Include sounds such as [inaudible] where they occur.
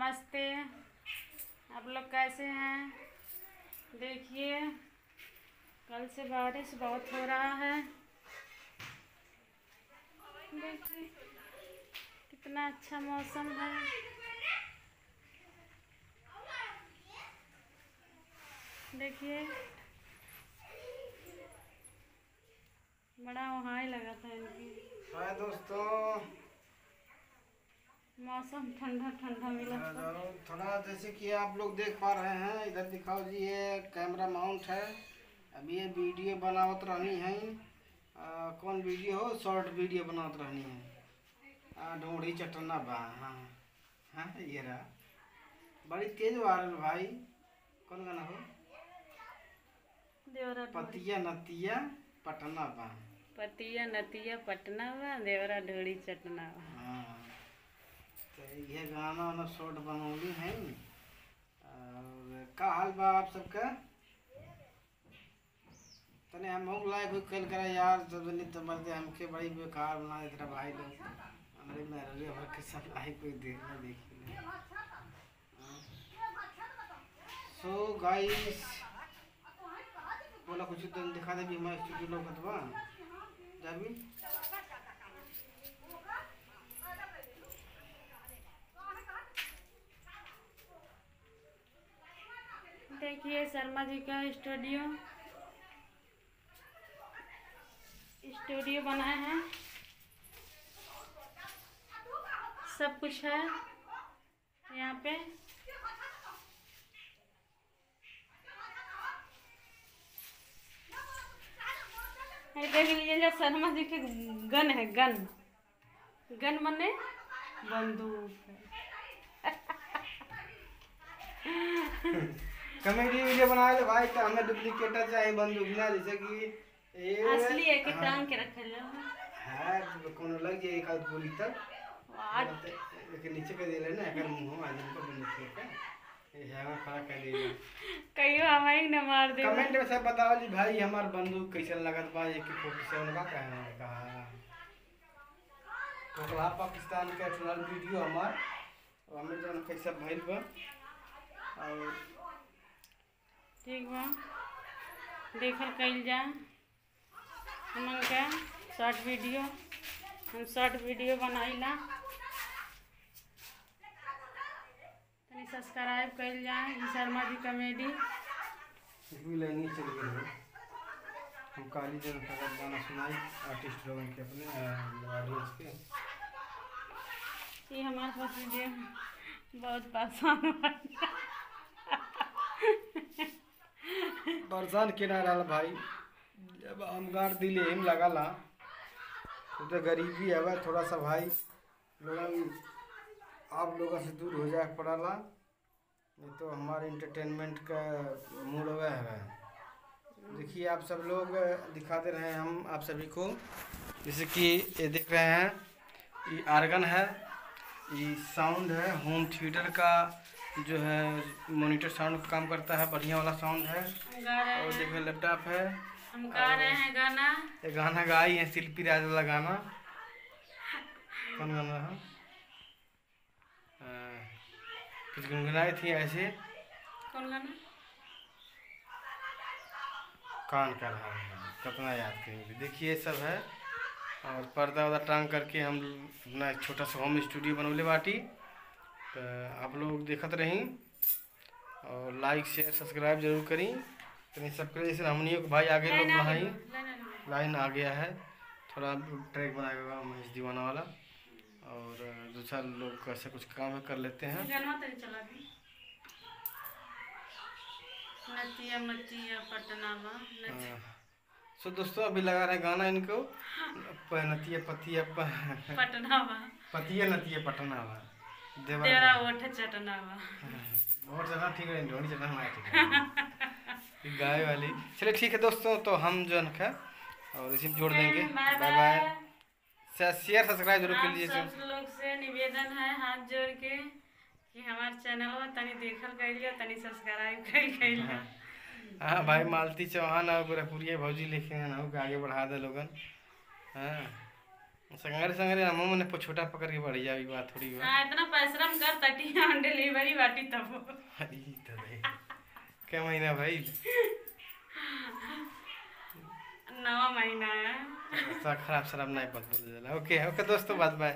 नमस्ते। आप लोग कैसे हैं? देखिए, कल से बारिश बहुत हो रहा है। देखिए, कितना अच्छा मौसम है। देखिए, बड़ा वहाँ ही लगा था इनकी। हाय दोस्तों। मौसम ठंडा ठंडा मिला। था थोड़ा जैसे कि आप लोग देख पा रहे हैं इधर दिखाओ जी ये कैमरा माउंट है। अभी ये वीडियो बनावत रहनी है। आ, कौन वीडियो? हो शॉर्ट वीडियो बनावत रहनी है। ढूंढी चटना बा हाँ। हाँ ये रहा। बड़ी तेज वायरल भाई। कौन गाना हो? पतिया नतिया पटना बा। पतिया नतिया पटना बा देवरा ढोड़ी चटना बा। हाँ। तो ये गाना वाना शॉर्ट बनौली है और का हाल बा आप सबका? तने हम लायक कोई कल करा यार, जब नहीं तो मरते हमके बड़ी बेकार बना देता भाई लोग। हमारे मेरे भर के सब लाइक कोई देखना देखी सो गाइस बोला कुछ तो दिखा दे भी हमारे स्टूडियो लोग जाबी? देखिए शर्मा जी का स्टूडियो। स्टूडियो बनाए हैं। सब कुछ है यहाँ पे। देख लीजिए जो शर्मा जी के गन है गन। गन मने बंदूक है। [laughs] [laughs] कमेडी वीडियो बनाए ले भाई तो हमें डुप्लीकेटर चाहिए बंदूक ना जैसे कि असली है। कि टांग के रखल है है तो कोनो लग जाए एक आध गोली तक। आज लेकिन नीचे कर देले ना एकर मुँह आज को बंद के ये हैवा खड़ा कर देले कहियो हमारी न मार दे कमेंट में सब बताओ जी भाई हमार बंदूक कैसे लगत बा? एक फ़ोटो से उनका कहना है कहा कोकला पाकिस्तान के फ़िलहाल वीडियो हमार। हमें जो कैसे भइल बा। और ठीक बा। देखल कइल जा। हमन का शॉर्ट वीडियो हम शॉर्ट वीडियो बनाइला। तनी सब्सक्राइब कइल जाए शर्मा जी कॉमेडी। हम काली जनता का गाना सुनाई आर्टिस्ट लोगन के अपने ऑडियंस के। ये हमारे पास वीडियो बहुत पसंद बा। परेशान के ना रहा भाई। जब हम गाड़ दिले हिम लगाला तो, तो गरीबी है थोड़ा सा भाई लोगन आप लोगों से दूर हो जाए पड़ाला नहीं तो हमारे इंटरटेनमेंट का मूड हुआ है। देखिए आप सब लोग दिखाते रहे हम आप सभी को। जैसे कि ये देख रहे हैं ये आर्गन है ये साउंड है होम थिएटर का जो है मॉनिटर साउंड काम करता है बढ़िया वाला साउंड है। रहे और देखो लैपटॉप है। हम गा रहे हैं गाना। ये गाना गाई है शिल्पी राज वाला गाना। कौन गाना है? हाँ, कुछ गुनगुनाई थी ऐसे। कौन गाना? कान कर रहा है कितना याद करेंगे। देखिए सब है। और पर्दा वर्दा टांग करके हम अपना छोटा सा होम स्टूडियो बनौले बाटी। तो आप लोग देखत रही और लाइक शेयर सब्सक्राइब ज़रूर करी। तो सब करे जैसे हमनियों के भाई आगे लोग लाइन आ बढ़ाई लाइन आ गया है। थोड़ा ट्रैक बनाएगा महेश दीवाना वाला। और दूसरा लोग कैसे कुछ काम है कर लेते हैं। नतिया मतिया नच- सो दोस्तों अभी लगा रहे गाना इनको। प- नतिया पतिया पतिया नतिया पटना बा देवा तेरा [laughs] ओठ चटना बा और जगह ठीक है ढोनी जगह हमारा ठीक है गाय वाली। चलिए ठीक है दोस्तों तो हम जो है और इसी में जोड़ देंगे। बाय बाय शेयर सब्सक्राइब ज़रूर कर लीजिए सब लोग से निवेदन है हाथ जोड़ के कि हमार चैनल में तनी देखल करिए तनी सब्सक्राइब करिए करिए हाँ। भाई मालती चौहान और गोरखपुरिया भौजी लिखे हैं ना आगे बढ़ा दे लोगन। हाँ। संगरे संगरे हम मने पर छोटा पकड़ के बढ़ जावी बात थोड़ी बा हाँ इतना परिश्रम कर तटी हम डिलीवरी बाटी तब। अरे तो रे क्या महीना भाई? नवा महीना है। ऐसा खराब शराब नहीं बदबू बोल जाला ओके ओके दोस्तों बात बाय